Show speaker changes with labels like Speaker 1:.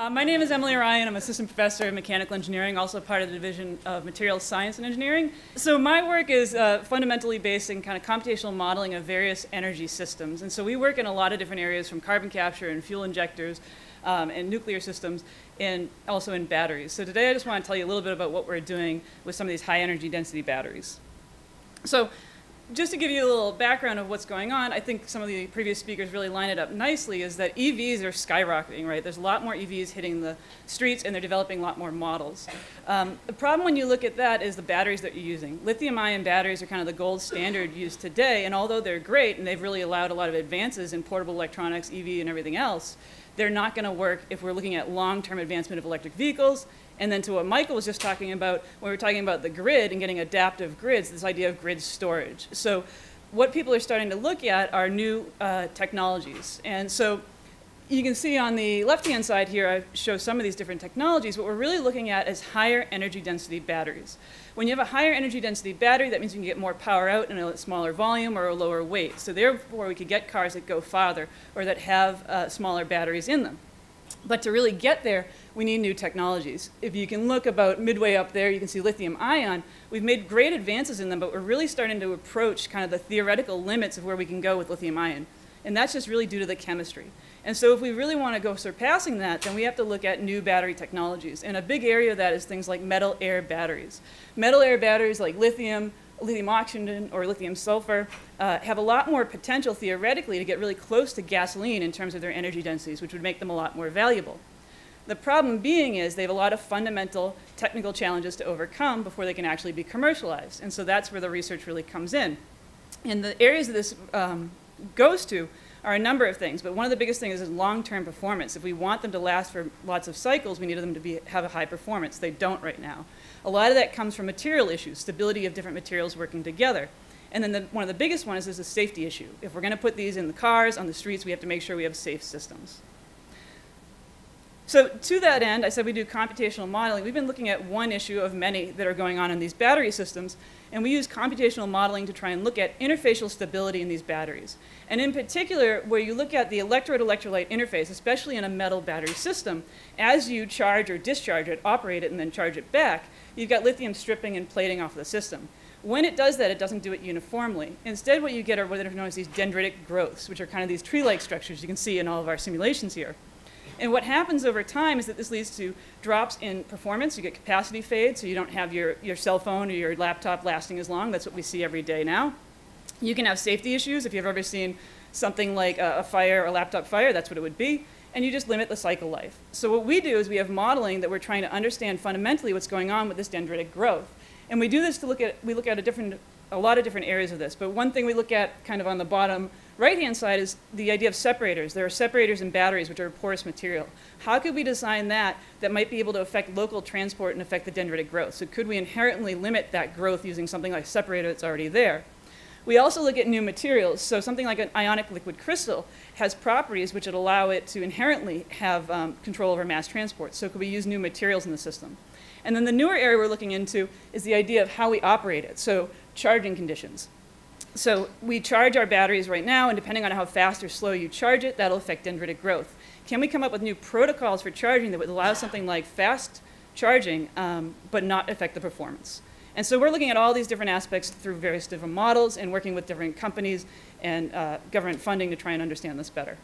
Speaker 1: Uh, my name is Emily Ryan. I'm assistant professor of mechanical engineering, also part of the division of materials science and engineering. So my work is uh, fundamentally based in kind of computational modeling of various energy systems. And so we work in a lot of different areas from carbon capture and fuel injectors um, and nuclear systems and also in batteries. So today I just want to tell you a little bit about what we're doing with some of these high energy density batteries. So just to give you a little background of what's going on, I think some of the previous speakers really line it up nicely, is that EVs are skyrocketing, right? There's a lot more EVs hitting the streets, and they're developing a lot more models. Um, the problem when you look at that is the batteries that you're using. Lithium-ion batteries are kind of the gold standard used today, and although they're great, and they've really allowed a lot of advances in portable electronics, EV, and everything else, they're not going to work if we're looking at long-term advancement of electric vehicles and then to what Michael was just talking about, when we were talking about the grid and getting adaptive grids, this idea of grid storage. So what people are starting to look at are new uh, technologies. And so you can see on the left-hand side here, I show some of these different technologies. What we're really looking at is higher energy density batteries. When you have a higher energy density battery, that means you can get more power out in a smaller volume or a lower weight. So therefore, we could get cars that go farther or that have uh, smaller batteries in them. But to really get there, we need new technologies. If you can look about midway up there, you can see lithium ion. We've made great advances in them, but we're really starting to approach kind of the theoretical limits of where we can go with lithium ion. And that's just really due to the chemistry. And so if we really want to go surpassing that, then we have to look at new battery technologies. And a big area of that is things like metal air batteries. Metal air batteries like lithium, lithium oxygen or lithium sulfur uh, have a lot more potential theoretically to get really close to gasoline in terms of their energy densities, which would make them a lot more valuable. The problem being is they have a lot of fundamental technical challenges to overcome before they can actually be commercialized. And so that's where the research really comes in. And the areas that this um, goes to are a number of things, but one of the biggest things is long-term performance. If we want them to last for lots of cycles, we need them to be, have a high performance. They don't right now. A lot of that comes from material issues, stability of different materials working together. And then the, one of the biggest ones is a safety issue. If we're going to put these in the cars, on the streets, we have to make sure we have safe systems. So to that end, I said we do computational modeling. We've been looking at one issue of many that are going on in these battery systems, and we use computational modeling to try and look at interfacial stability in these batteries. And in particular, where you look at the electrode-electrolyte interface, especially in a metal battery system, as you charge or discharge it, operate it, and then charge it back, you've got lithium stripping and plating off the system. When it does that, it doesn't do it uniformly. Instead, what you get are what are known as these dendritic growths, which are kind of these tree-like structures you can see in all of our simulations here. And what happens over time is that this leads to drops in performance. You get capacity fade, so you don't have your, your cell phone or your laptop lasting as long. That's what we see every day now. You can have safety issues. If you've ever seen something like a, a fire, a laptop fire, that's what it would be. And you just limit the cycle life. So what we do is we have modeling that we're trying to understand fundamentally what's going on with this dendritic growth. And we do this to look at, we look at a different, a lot of different areas of this. But one thing we look at kind of on the bottom right-hand side is the idea of separators. There are separators in batteries, which are porous material. How could we design that that might be able to affect local transport and affect the dendritic growth? So could we inherently limit that growth using something like separator that's already there? We also look at new materials. So something like an ionic liquid crystal has properties which would allow it to inherently have um, control over mass transport. So could we use new materials in the system? And then the newer area we're looking into is the idea of how we operate it. So charging conditions. So we charge our batteries right now, and depending on how fast or slow you charge it, that'll affect dendritic growth. Can we come up with new protocols for charging that would allow something like fast charging, um, but not affect the performance? And so we're looking at all these different aspects through various different models and working with different companies and uh, government funding to try and understand this better.